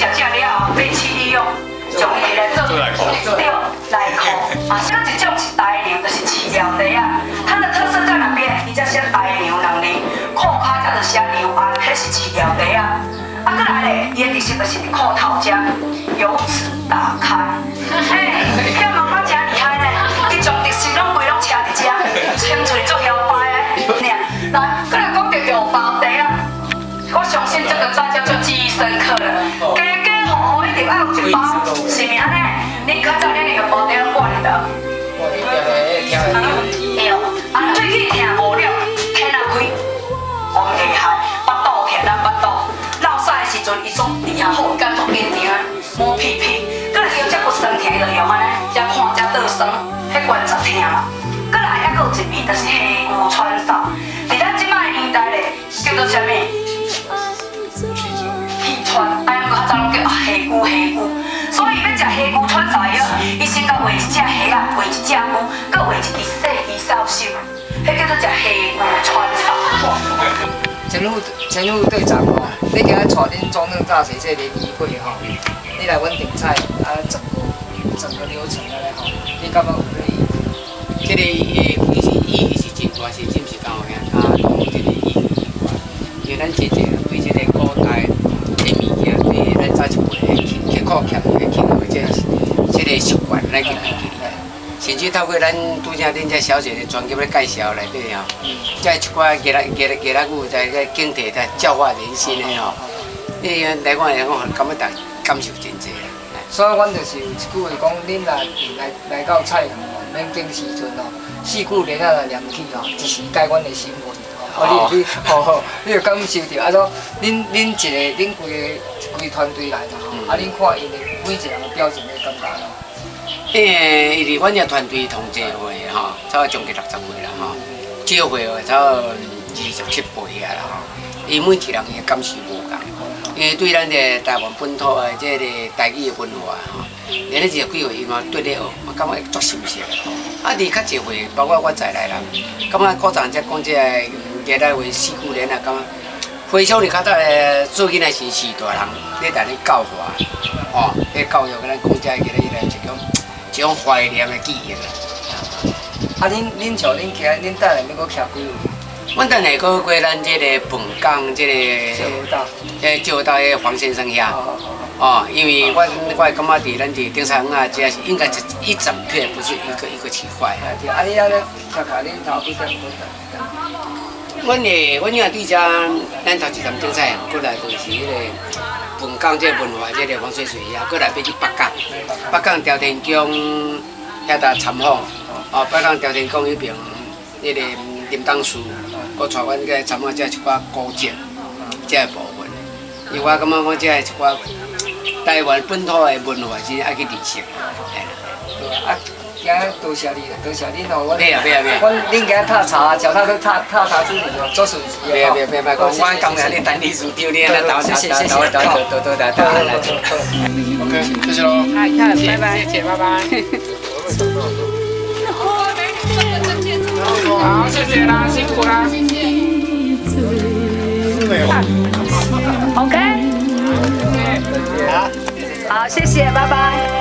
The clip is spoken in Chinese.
食食了，被饲利用，从伊来做对来烤。啊，像一种是大牛，就是饲料袋啊。它的特色在哪边？伊只写大牛两年，裤骹才就写牛鞍，迄是饲料袋啊。啊，过来咧，伊的特色就是裤头只，由此打开。嘿，这妈对，啊，最去听无了，天啊开，往下海，巴肚疼咱巴肚，落屎的时阵，伊总底下好，敢做坚定，摸屁屁，过来用这骨酸疼就用安尼，才看才倒酸，迄关节疼嘛。过来还有一味，就是黑骨川扫，伫咱即摆年代咧，叫做啥物？气川，啊，因较早拢叫黑骨黑骨，所以要食黑骨川扫药，伊先甲画一只虾啊，画一只骨，佫画一支细鱼扫手，迄叫做食黑骨川扫。陈副陈副队长吼，你今日带恁中正大学这联谊会吼，你来阮订菜啊，整个整个流程安尼吼，你感觉有满意？这个诶，其实意义是真大，是真是讲有影，啊，讲这个意义，因为咱真正对这个古代的物件，对咱早一辈的去去考欠去去或者这个习惯，咱去记起来。甚至透过咱拄则恁这小姐的专辑的介绍内底吼，再一寡其他其他其他句在个警惕在教化人心的吼，你来看来讲，感觉大感受真济啦。所以，阮就是有一句话讲，恁来来来到菜园吼，免惊时阵吼，四句连啊来念起吼，一时改阮的新闻吼。哦，你你吼吼，你有感受着，啊，说恁恁一个恁规个规团队来啦吼，啊，恁看因的每一个人的表情的感觉咯。诶，因为阮这团队同齐会吼，差将近六十岁啦吼，少岁哦，差二十七岁啊啦吼。伊每一个人的感受无共，因为对咱的台湾本土的这个台语的文化吼，连咧二十几岁伊嘛对咧学，我感觉足新鲜。啊，离较侪岁，包括我在内啦，感觉古早则讲这个历来话四句连啊，感觉非常哩较早的做囡仔时是大人咧在咧教化，吼，咧教育咱讲这个个咧一种。一种怀念的记忆啦。啊，恁恁像恁徛，恁等下要搁徛几位？阮等下搁过咱这个本港这个，诶，就到诶黄先生遐。哦，因为我我感觉伫咱伫顶山啊，这是应该是一整片，不是一个一个区块。啊，你安尼徛徛恁头几点？阮诶，阮遐对遮，咱头一站顶山过来就是迄个本港这文化这个黄水水遐，过来要去北港，北港朝天宫遐搭参访。哦，北港朝天宫迄边，迄个林当树，搁带阮去参访这一寡古迹，这个部分。因为我感觉讲这一寡台湾本土的文化是爱去认识。啊，今多谢你，多谢你哦。我！我恁今日踏茶，脚踏都踏踏茶之旅哦，做顺序。别！我我刚才在等你输掉，你来倒茶，倒倒倒倒倒倒倒。OK，谢谢喽。好，拜拜，谢谢，拜拜。好，谢谢啦，辛苦啦。OK，好，谢谢，拜拜。